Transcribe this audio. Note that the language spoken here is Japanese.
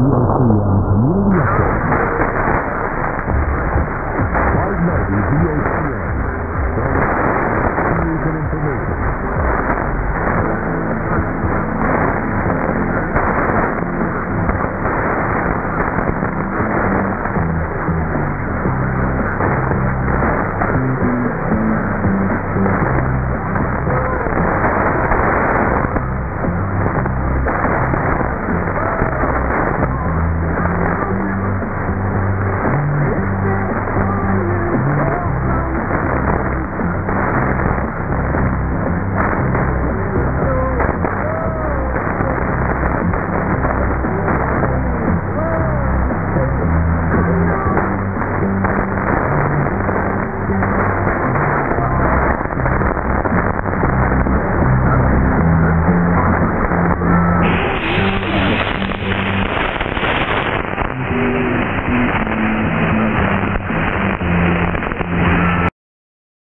DOC and community